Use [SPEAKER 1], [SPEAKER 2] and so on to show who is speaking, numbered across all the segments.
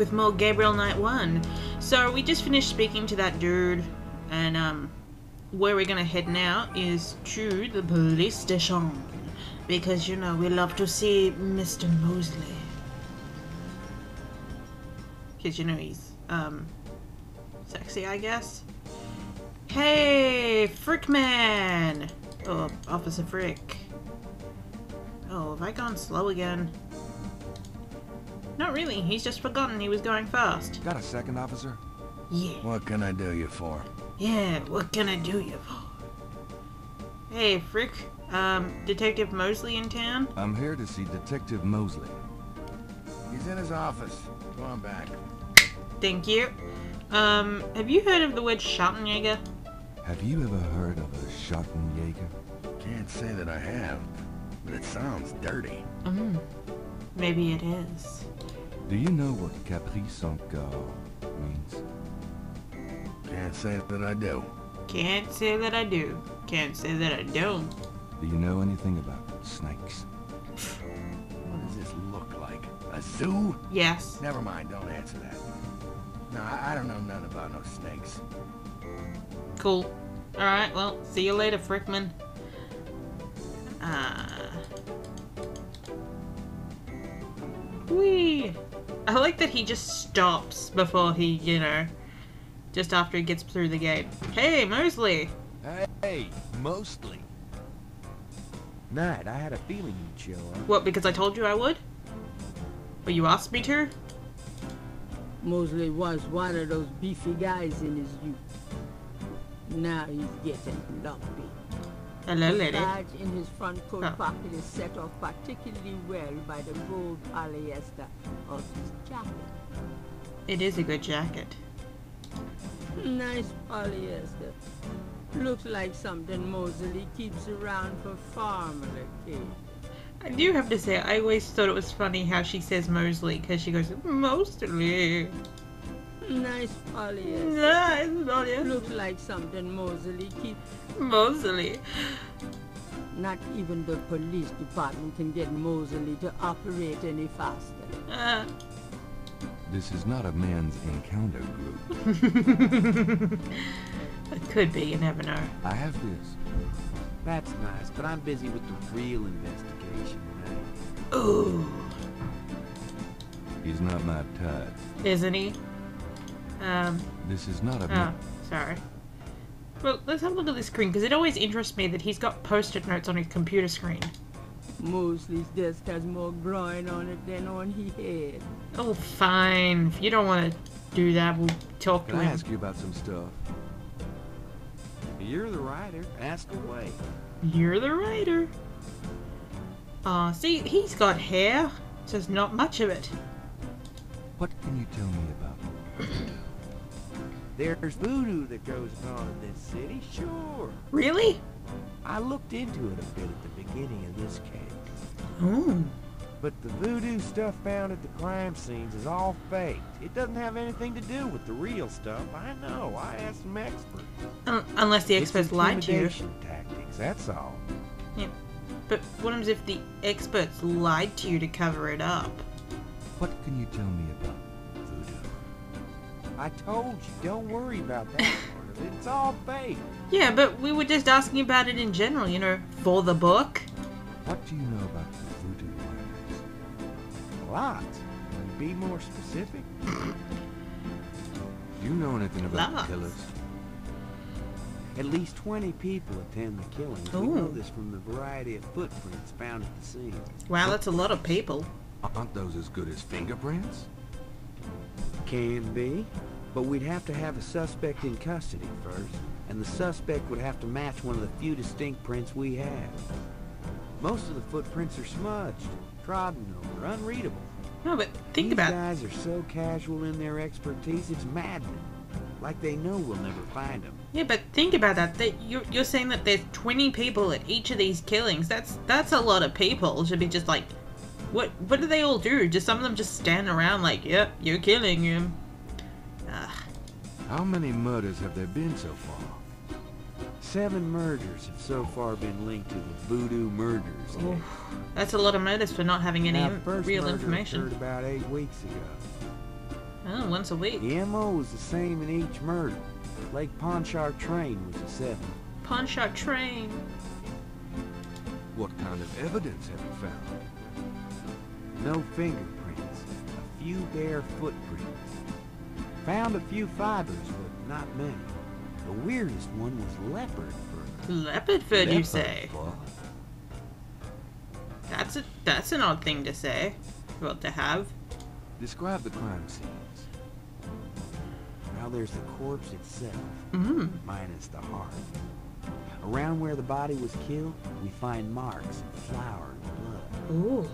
[SPEAKER 1] with more Gabriel Knight 1. So we just finished speaking to that dude, and um, where we're gonna head now is to the police station. Because, you know, we love to see Mr. Mosley. Because, you know, he's, um, sexy, I guess. Hey, Frickman! Oh, Officer Frick. Oh, have I gone slow again? Not really, he's just forgotten he was going fast.
[SPEAKER 2] Got a second, officer?
[SPEAKER 1] Yeah,
[SPEAKER 3] What can I do you for?
[SPEAKER 1] yeah, what can I do you for? Hey, Frick, um, Detective Mosley in town?
[SPEAKER 2] I'm here to see Detective Mosley.
[SPEAKER 3] He's in his office. Go on back.
[SPEAKER 1] Thank you. Um, have you heard of the word Schattenjäger?
[SPEAKER 2] Have you ever heard of a Schattenjäger?
[SPEAKER 3] Can't say that I have, but it sounds dirty.
[SPEAKER 1] Mm, maybe it is.
[SPEAKER 2] Do you know what Caprice encore means?
[SPEAKER 3] Can't say that I do.
[SPEAKER 1] Can't say that I do. Can't say that I don't.
[SPEAKER 2] Do you know anything about snakes?
[SPEAKER 3] What does this look like? A zoo?
[SPEAKER 1] Yes.
[SPEAKER 3] Never mind, don't answer that. No, I, I don't know nothing about no snakes.
[SPEAKER 1] Cool. Alright, well, see you later, Frickman. Uh. Whee! I like that he just stops before he, you know, just after he gets through the gate. Hey, Mosley!
[SPEAKER 4] Hey, Mosley. Knight, I had a feeling you'd show up.
[SPEAKER 1] What, because I told you I would? Or you asked me to?
[SPEAKER 5] Mosley was one of those beefy guys in his youth. Now he's getting lumpy.
[SPEAKER 1] Hello,
[SPEAKER 5] The
[SPEAKER 1] lady.
[SPEAKER 5] badge in his front coat
[SPEAKER 1] Oh.
[SPEAKER 5] pocket is set off particularly well by the gold polyester of his jacket.
[SPEAKER 1] It is a good jacket.
[SPEAKER 5] Nice polyester. Looks like something Mosley keeps around for farmer occasion.
[SPEAKER 1] I do have to say, I always thought it was funny how she says Mosley, because she goes, mostly.
[SPEAKER 5] Nice polyester.
[SPEAKER 1] Nice, Nadia.
[SPEAKER 5] Looks like something Mosley keeps.
[SPEAKER 1] Mostly.
[SPEAKER 5] Not even the police department can get Mosley to operate any faster.
[SPEAKER 1] Uh,
[SPEAKER 2] This is not a man's encounter group.
[SPEAKER 1] it could be, you never know.
[SPEAKER 2] I have this.
[SPEAKER 4] That's nice, but I'm busy with the real investigation tonight.
[SPEAKER 1] Ooh,
[SPEAKER 2] He's not my type.
[SPEAKER 1] isn't he? Um,
[SPEAKER 2] This is not a
[SPEAKER 1] oh,
[SPEAKER 2] man.
[SPEAKER 1] Sorry. Well, let's have a look at this screen, because it always interests me that he's got post-it notes on his computer screen.
[SPEAKER 5] Mosley's desk has more groin on it than on his head.
[SPEAKER 1] Oh, fine. If you don't want to do that, we'll talk
[SPEAKER 2] Can
[SPEAKER 1] to
[SPEAKER 2] I
[SPEAKER 1] him.
[SPEAKER 2] ask you about some stuff?
[SPEAKER 4] You're the writer. Ask away.
[SPEAKER 1] You're the writer. Aw, see, he's got hair. Just not much of it.
[SPEAKER 2] What can you tell me about
[SPEAKER 4] There's voodoo that goes on in this city, sure.
[SPEAKER 1] Really?
[SPEAKER 4] I looked into it a bit at the beginning of this case.
[SPEAKER 1] Oh.
[SPEAKER 4] But the voodoo stuff found at the crime scenes is all faked. It doesn't have anything to do with the real stuff. I know. I asked some experts.
[SPEAKER 1] Un- unless the
[SPEAKER 4] It's
[SPEAKER 1] experts lied to you.
[SPEAKER 4] intimidation tactics, that's all. Yeah.
[SPEAKER 1] But what happens if the experts lied to you to cover it up?
[SPEAKER 2] What can you tell me about voodoo?
[SPEAKER 4] I told you, don't worry about that part of it. It's all fake.
[SPEAKER 1] Yeah, but we were just asking about it in general, you know, for the book.
[SPEAKER 2] What do you know about the voodoo warriors?
[SPEAKER 4] Lots. Be more specific.
[SPEAKER 2] Do you know anything about
[SPEAKER 1] Lots.
[SPEAKER 2] the killers?
[SPEAKER 4] At least 20 people attend the killings. We know this from the variety of footprints found at the scene.
[SPEAKER 1] Wow, that's a lot of people.
[SPEAKER 2] Aren't those as good as fingerprints?
[SPEAKER 4] Can be. But we'd have to have a suspect in custody first, and the suspect would have to match one of the few distinct prints we have. Most of the footprints are smudged, trodden over, unreadable.
[SPEAKER 1] No, but think about
[SPEAKER 4] These
[SPEAKER 1] about
[SPEAKER 4] guys are so casual in their expertise, it's maddening. Like they know we'll never find them.
[SPEAKER 1] Yeah, but think about that. that you're, you're saying that there's 20 people at each of these killings. That's that's a lot of people Should be just like, what what do they all do? Just some of them just stand around like, yep, you're killing him. Ugh.
[SPEAKER 2] How many murders have there been so far?
[SPEAKER 4] Seven murders have so far been linked to the voodoo murders.
[SPEAKER 1] Oof. That's a lot of murders for not having any
[SPEAKER 4] Now,
[SPEAKER 1] in-
[SPEAKER 4] the first
[SPEAKER 1] real
[SPEAKER 4] murder
[SPEAKER 1] information.
[SPEAKER 4] occurred about eight weeks ago.
[SPEAKER 1] Oh, once a week.
[SPEAKER 6] The MO was the same in each murder. Lake Pontchartrain was the seventh.
[SPEAKER 1] Punch our train.
[SPEAKER 2] What kind of evidence have you found?
[SPEAKER 6] No fingerprints. A few bare footprints. Found a few fibers, but not many. The weirdest one was leopard fur.
[SPEAKER 1] Leopard fur, you say?
[SPEAKER 2] fur?
[SPEAKER 1] That's a that's an odd thing to say. Well, to have.
[SPEAKER 2] Describe the crime scenes.
[SPEAKER 6] Now there's the corpse itself,
[SPEAKER 1] Mm.
[SPEAKER 6] minus the heart. Around where the body was killed, we find marks of flour and blood.
[SPEAKER 1] Ooh.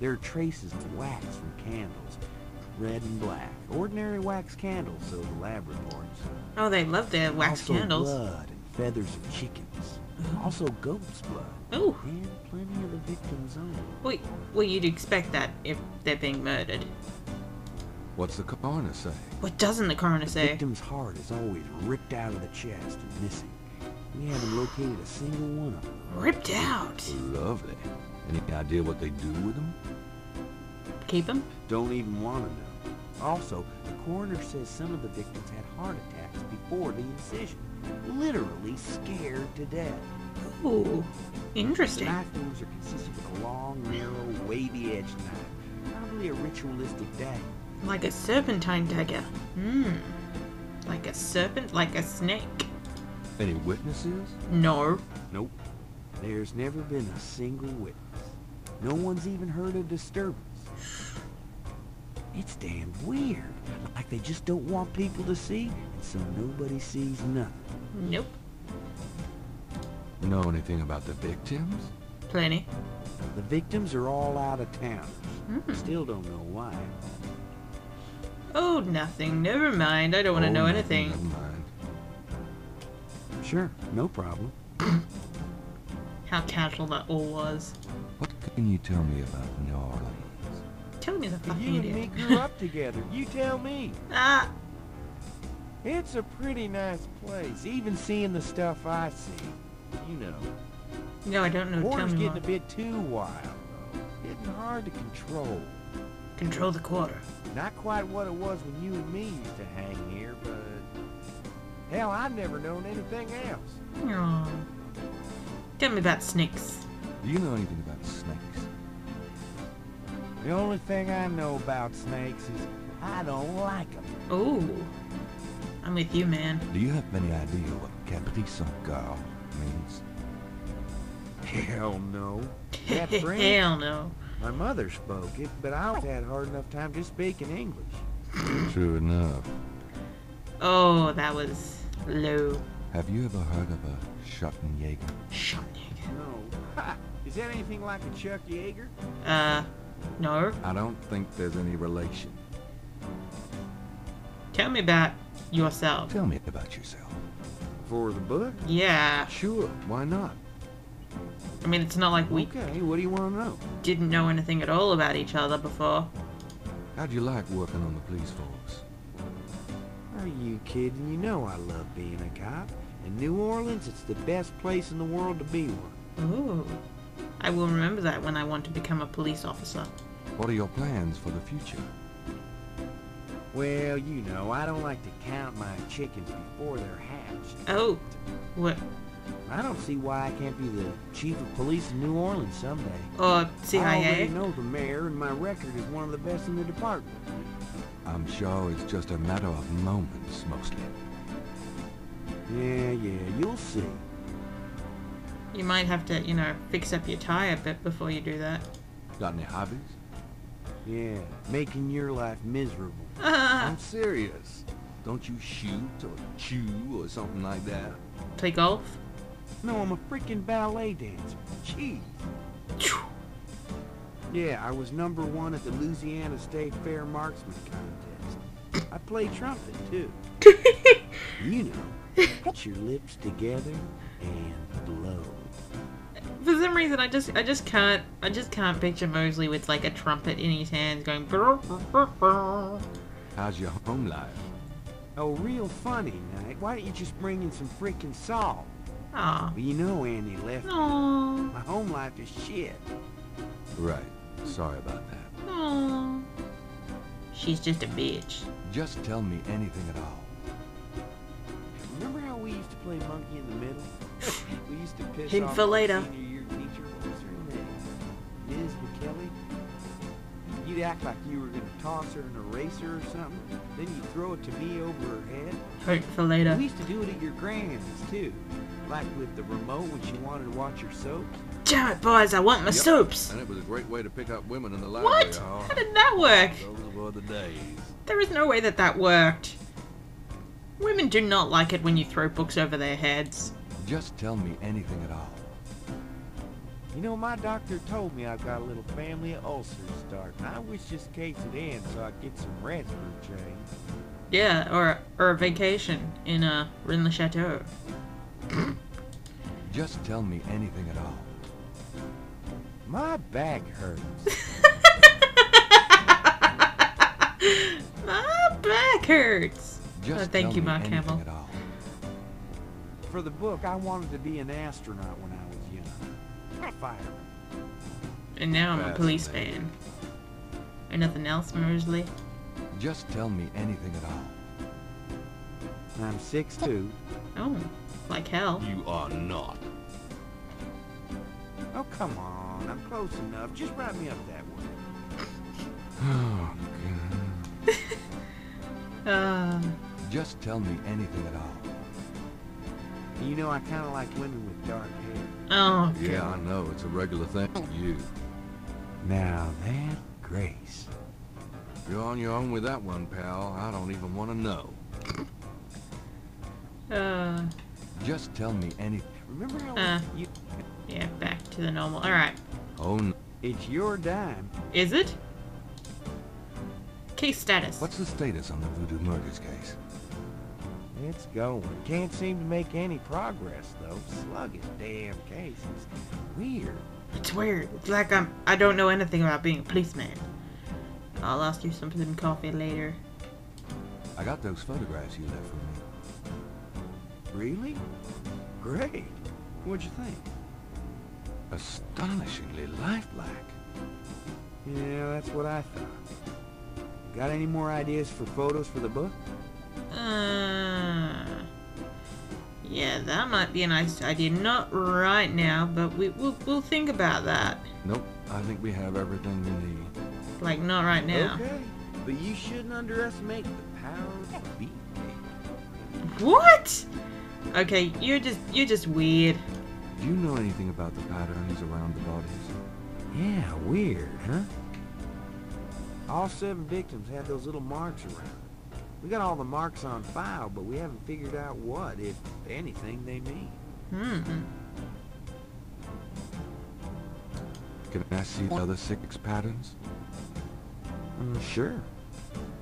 [SPEAKER 6] There are traces of wax from candles, red and black. Ordinary wax candles, so the lab reports.
[SPEAKER 1] Oh, they love their wax
[SPEAKER 6] also
[SPEAKER 1] candles.
[SPEAKER 6] blood and feathers of chickens. Also goat's blood.
[SPEAKER 1] Ooh.
[SPEAKER 6] And plenty of the victim's own.
[SPEAKER 1] Wait, well, you'd expect that if they're being murdered.
[SPEAKER 2] What's the coroner say?
[SPEAKER 1] What doesn't the coroner
[SPEAKER 6] The
[SPEAKER 1] say?
[SPEAKER 6] victim's heart is always ripped out of the chest and missing. We haven't located a single one of them.
[SPEAKER 1] Ripped out.
[SPEAKER 2] Lovely. Any idea what they do with them?
[SPEAKER 1] Keep them?
[SPEAKER 6] Don't even want to know. Also, the coroner says some of the victims had heart attacks before the incision. Literally scared to death.
[SPEAKER 1] Ooh.
[SPEAKER 6] The
[SPEAKER 1] Interesting.
[SPEAKER 6] knife wounds are consistent with a long, narrow, wavy-edged knife. Probably a ritualistic dagger.
[SPEAKER 1] Like a serpentine dagger. Hmm. Like a serpent, like a snake.
[SPEAKER 2] Any witnesses?
[SPEAKER 1] No.
[SPEAKER 6] Nope. There's never been a single witness. No one's even heard a disturbance. It's damn weird. Like they just don't want people to see, and so nobody sees nothing.
[SPEAKER 1] Nope.
[SPEAKER 2] Know anything about the victims?
[SPEAKER 1] Plenty.
[SPEAKER 6] The victims are all out of town.
[SPEAKER 1] Hmm.
[SPEAKER 6] Still don't know why.
[SPEAKER 1] Oh, nothing. Never mind. I don't want to
[SPEAKER 2] Oh,
[SPEAKER 1] know
[SPEAKER 2] no,
[SPEAKER 1] anything.
[SPEAKER 2] Never mind.
[SPEAKER 6] Sure, no problem.
[SPEAKER 1] How casual that all was.
[SPEAKER 2] What can you tell me about New Orleans?
[SPEAKER 1] Tell me the fucking
[SPEAKER 4] You and me grew up together. You tell me.
[SPEAKER 1] Ah!
[SPEAKER 4] It's a pretty nice place, even seeing the stuff I see. You know,
[SPEAKER 1] No, I don't know. Tell
[SPEAKER 4] water's
[SPEAKER 1] me
[SPEAKER 4] getting
[SPEAKER 1] more.
[SPEAKER 4] a bit too wild, though. Getting hard to control.
[SPEAKER 1] Control the quarter.
[SPEAKER 4] Not quite what it was when you and me used to hang here, but hell, I've never known anything else.
[SPEAKER 1] Aw. Tell me about snakes.
[SPEAKER 2] Do you know anything about snakes?
[SPEAKER 4] The only thing I know about snakes is I don't like them.
[SPEAKER 1] Oh. I'm with you, man.
[SPEAKER 2] Do you have any idea what Caprice Girl means?
[SPEAKER 4] Hell no.
[SPEAKER 1] Hell no.
[SPEAKER 4] My mother spoke it, but I always had a hard enough time just speaking English.
[SPEAKER 2] True enough.
[SPEAKER 1] Oh, that was low.
[SPEAKER 2] Have you ever heard of a Schattenjäger?
[SPEAKER 1] Schattenjäger.
[SPEAKER 4] No. Ha! Is that anything like a Chuck Yeager?
[SPEAKER 1] Uh, no.
[SPEAKER 2] I don't think there's any relation.
[SPEAKER 1] Tell me about yourself.
[SPEAKER 2] Tell me about yourself.
[SPEAKER 4] For the book?
[SPEAKER 1] Yeah.
[SPEAKER 2] Sure, why not?
[SPEAKER 1] I mean, it's not like we
[SPEAKER 4] Okay, what do you want to know?
[SPEAKER 1] didn't know anything at all about each other before.
[SPEAKER 2] How'd you like working on the police force?
[SPEAKER 4] Are you kidding? You know I love being a cop. In New Orleans, it's the best place in the world to be one.
[SPEAKER 1] Ooh. I will remember that when I want to become a police officer.
[SPEAKER 2] What are your plans for the future?
[SPEAKER 4] Well, you know, I don't like to count my chickens before they're hatched.
[SPEAKER 1] Oh. What?
[SPEAKER 4] I don't see why I can't be the chief of police in New Orleans someday.
[SPEAKER 1] Or
[SPEAKER 4] I already know the mayor, and my record is one of the best in the department.
[SPEAKER 2] I'm sure it's just a matter of moments, mostly.
[SPEAKER 4] Yeah, yeah, you'll see.
[SPEAKER 1] You might have to, you know, fix up your tie a bit before you do that.
[SPEAKER 2] Got any hobbies?
[SPEAKER 4] Yeah, making your life miserable.
[SPEAKER 2] I'm serious. Don't you shoot or chew or something like that?
[SPEAKER 1] play golf?
[SPEAKER 4] No, I'm a freaking ballet dancer. Jeez. Yeah, I was number one at the Louisiana State Fair Marksman Contest. I play trumpet, too. You know, put your lips together and blow.
[SPEAKER 1] For some reason, I just, I just can't, I just can't picture Mosley with like a trumpet in his hands going.
[SPEAKER 2] How's your home life?
[SPEAKER 4] Oh, real funny, Knight. Why don't you just bring in some freaking salt?
[SPEAKER 1] Aw.
[SPEAKER 4] Well, you know Andy left. me. My home life is shit.
[SPEAKER 2] Right. Sorry about that.
[SPEAKER 1] Aw. She's just a bitch.
[SPEAKER 2] Just tell me anything at all.
[SPEAKER 4] Remember how we used to play monkey in the middle? We used to piss
[SPEAKER 1] Hint
[SPEAKER 4] off
[SPEAKER 1] for later.
[SPEAKER 4] senior year teacher. What was her name? Ms. McKelly? You'd act like you were gonna toss her an eraser or something. Then you'd throw it to me over her head.
[SPEAKER 1] Hope for later.
[SPEAKER 4] We used to do it at your grand's too. Like with the remote when she wanted to watch your soap.
[SPEAKER 1] Damn it, boys, I want my
[SPEAKER 2] Yep.
[SPEAKER 1] soaps.
[SPEAKER 2] And it was a great way to pick up women in the library.
[SPEAKER 1] What?
[SPEAKER 2] Oh,
[SPEAKER 1] How did that work?
[SPEAKER 2] those were the days.
[SPEAKER 1] There is no way that that worked. Women do not like it when you throw books over their heads.
[SPEAKER 2] Just tell me anything at all.
[SPEAKER 4] You know, my doctor told me I've got a little family of ulcers starting. I wish this case would end so I could get some rest for a change.
[SPEAKER 1] Yeah, or or a vacation in uh in the chateau.
[SPEAKER 2] Just tell me anything at all.
[SPEAKER 4] My back hurts.
[SPEAKER 1] My back hurts.
[SPEAKER 2] Just
[SPEAKER 1] Oh, thank
[SPEAKER 2] tell
[SPEAKER 1] you,
[SPEAKER 2] me
[SPEAKER 1] Mark
[SPEAKER 2] anything
[SPEAKER 1] Hamill.
[SPEAKER 2] At all.
[SPEAKER 4] For the book, I wanted to be an astronaut when I was young. A fireman.
[SPEAKER 1] And now I'm a police
[SPEAKER 2] Fascinating.
[SPEAKER 1] fan. And nothing else, Mersley?
[SPEAKER 2] Just tell me anything at all.
[SPEAKER 4] I'm 6'2".
[SPEAKER 1] Oh, like hell.
[SPEAKER 2] You are not.
[SPEAKER 4] Oh, come on. I'm close enough. Just write me up that way.
[SPEAKER 2] Oh, God.
[SPEAKER 1] Uh,
[SPEAKER 2] Just tell me anything at all.
[SPEAKER 4] You know, I kind of like women with dark hair.
[SPEAKER 1] oh,
[SPEAKER 2] Yeah, I know. It's a regular thing. You.
[SPEAKER 4] Now that Grace.
[SPEAKER 2] You're on your own with that one, pal. I don't even want to know.
[SPEAKER 1] uh,
[SPEAKER 2] Just tell me anything.
[SPEAKER 4] Remember how
[SPEAKER 1] Uh.
[SPEAKER 4] you...
[SPEAKER 1] yeah, back to the normal. Alright.
[SPEAKER 2] Oh, no.
[SPEAKER 4] It's your dime.
[SPEAKER 1] Is it? Case status.
[SPEAKER 2] What's the status on the Voodoo Murders case?
[SPEAKER 4] It's going. Can't seem to make any progress, though. Sluggish damn case cases. Weird.
[SPEAKER 1] It's weird. It's like I'm. I don't know anything about being a policeman. I'll ask you something some coffee later.
[SPEAKER 2] I got those photographs you left for me.
[SPEAKER 4] Really? Great. What'd you think?
[SPEAKER 2] Astonishingly lifelike.
[SPEAKER 4] Yeah, that's what I thought. Got any more ideas for photos for the book?
[SPEAKER 1] Uh, yeah, that might be a nice idea. Not right now, but we we'll, we'll think about that.
[SPEAKER 2] Nope. I think we have everything we need.
[SPEAKER 1] Like not right now.
[SPEAKER 4] Okay. But you shouldn't underestimate the power of beat.
[SPEAKER 1] What? Okay, you're just you're just weird.
[SPEAKER 2] Do you know anything about the patterns around the bodies?
[SPEAKER 4] Yeah, weird, huh? All seven victims had those little marks around. We got all the marks on file, but we haven't figured out what, if anything, they mean.
[SPEAKER 1] Hmm.
[SPEAKER 2] Can I see the other six patterns?
[SPEAKER 4] Mm, sure.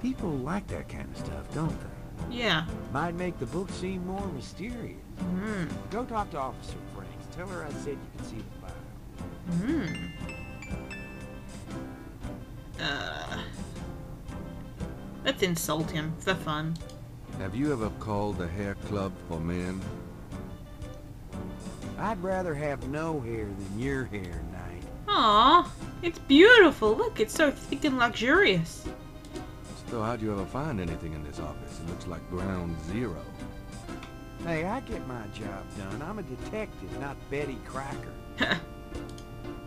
[SPEAKER 4] People like that kind of stuff, don't they?
[SPEAKER 1] Yeah.
[SPEAKER 4] Might make the book seem more mysterious.
[SPEAKER 1] Hmm.
[SPEAKER 4] Go talk to Officer Franks. Tell her I said you could see
[SPEAKER 1] Let's insult him for fun.
[SPEAKER 2] Have you ever called the hair club for men?
[SPEAKER 4] I'd rather have no hair than your hair, Knight.
[SPEAKER 1] Aw, it's beautiful. Look, it's so thick and luxurious.
[SPEAKER 2] So how'd you ever find anything in this office? It looks like ground zero.
[SPEAKER 4] Hey, I get my job done. I'm a detective, not Betty Crocker.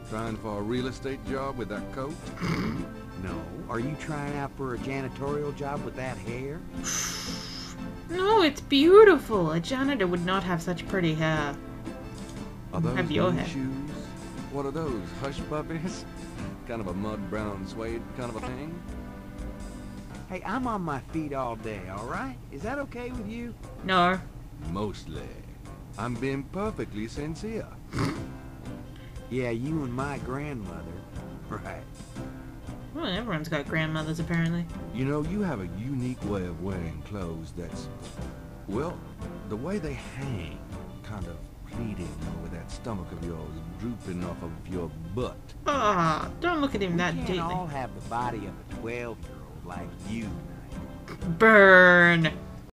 [SPEAKER 2] Trying for a real estate job with that coat?
[SPEAKER 4] No. Are you trying out for a janitorial job with that hair?
[SPEAKER 1] no, it's beautiful. A janitor would not have such pretty hair.
[SPEAKER 2] Are those
[SPEAKER 1] Have your hair.
[SPEAKER 2] shoes? What are those? Hush puppies? kind of a mud brown suede kind of a thing?
[SPEAKER 4] Hey, I'm on my feet all day, all right? Is that okay with you?
[SPEAKER 1] No.
[SPEAKER 2] Mostly. I'm being perfectly sincere.
[SPEAKER 4] Yeah, you and my grandmother. Right.
[SPEAKER 1] Well, everyone's got grandmothers apparently.
[SPEAKER 2] You know, you have a unique way of wearing clothes that's, well, the way they hang, kind of pleating over that stomach of yours, drooping off of your butt.
[SPEAKER 1] Ah, don't look at him
[SPEAKER 4] we
[SPEAKER 1] that
[SPEAKER 4] can't
[SPEAKER 1] deeply.
[SPEAKER 4] all have the body of a 12-year-old like you,
[SPEAKER 1] Burn.